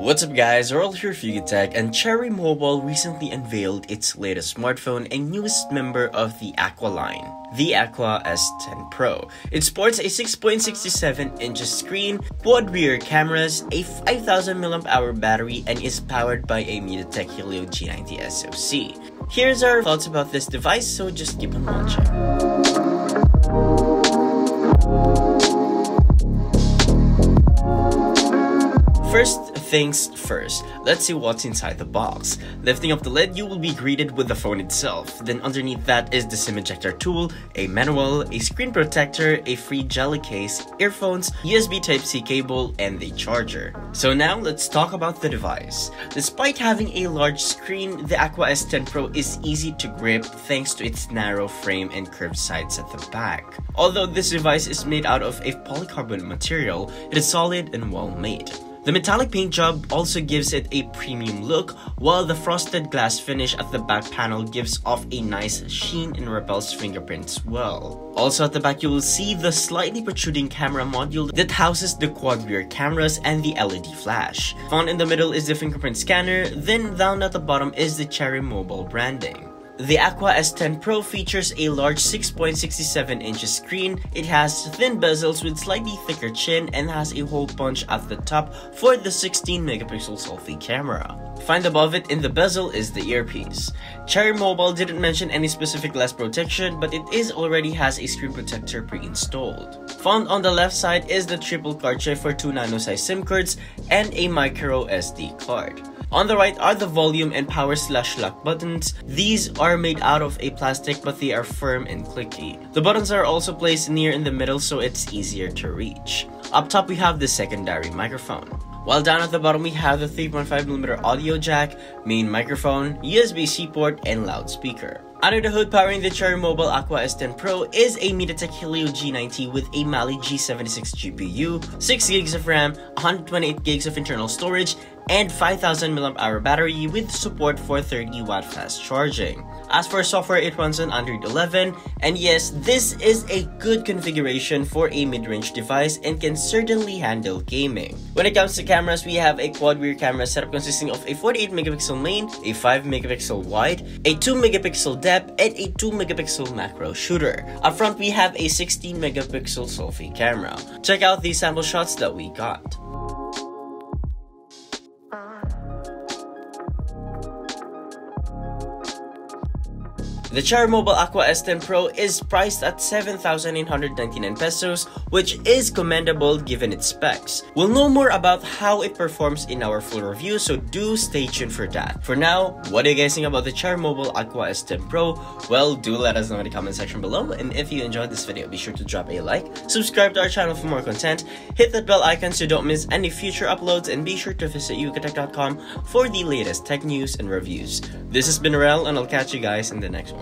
What's up guys, Earl here for Tech and Cherry Mobile recently unveiled its latest smartphone and newest member of the Aqua line, the Aqua S10 Pro. It sports a 6.67 inches screen, quad rear cameras, a 5000 mAh battery, and is powered by a MediaTek Helio G90 SoC. Here's our thoughts about this device, so just keep on watching. First things first, let's see what's inside the box. Lifting up the lid, you will be greeted with the phone itself. Then underneath that is the SIM ejector tool, a manual, a screen protector, a free jelly case, earphones, USB Type-C cable, and a charger. So now let's talk about the device. Despite having a large screen, the Aqua S10 Pro is easy to grip thanks to its narrow frame and curved sides at the back. Although this device is made out of a polycarbonate material, it is solid and well made. The metallic paint job also gives it a premium look, while the frosted glass finish at the back panel gives off a nice sheen and repels fingerprints well. Also at the back you will see the slightly protruding camera module that houses the quad rear cameras and the LED flash. Found in the middle is the fingerprint scanner, then down at the bottom is the Cherry Mobile branding. The Aqua S10 Pro features a large 6.67 inches screen, it has thin bezels with slightly thicker chin, and has a hole punch at the top for the 16 megapixel selfie camera. Find above it in the bezel is the earpiece. Cherry Mobile didn't mention any specific glass protection, but it is already has a screen protector pre-installed. Found on the left side is the triple card tray for 2 nano size SIM cards and a micro SD card. On the right are the volume and power slash lock buttons. These are made out of a plastic but they are firm and clicky. The buttons are also placed near in the middle so it's easier to reach. Up top we have the secondary microphone. While down at the bottom we have the 3.5mm audio jack, main microphone, USB-C port, and loudspeaker. Under the hood powering the Cherry Mobile Aqua S10 Pro is a MediaTek Helio G90 with a Mali G76 GPU, 6GB of RAM, 128GB of internal storage, and 5000 mAh battery with support for 30 watt fast charging. As for software, it runs on Android 11, and yes, this is a good configuration for a mid-range device and can certainly handle gaming. When it comes to cameras, we have a quad rear camera setup consisting of a 48 megapixel main, a 5 megapixel wide, a 2 megapixel depth, and a 2 megapixel macro shooter. Up front, we have a 16 megapixel selfie camera. Check out these sample shots that we got. The Cherry Mobile Aqua S10 Pro is priced at 7,999 pesos, which is commendable given its specs. We'll know more about how it performs in our full review, so do stay tuned for that. For now, what do you guys think about the Cherry Mobile Aqua S10 Pro? Well, do let us know in the comment section below, and if you enjoyed this video, be sure to drop a like, subscribe to our channel for more content, hit that bell icon so you don't miss any future uploads, and be sure to visit yugatech.com for the latest tech news and reviews. This has been Earl, and I'll catch you guys in the next one.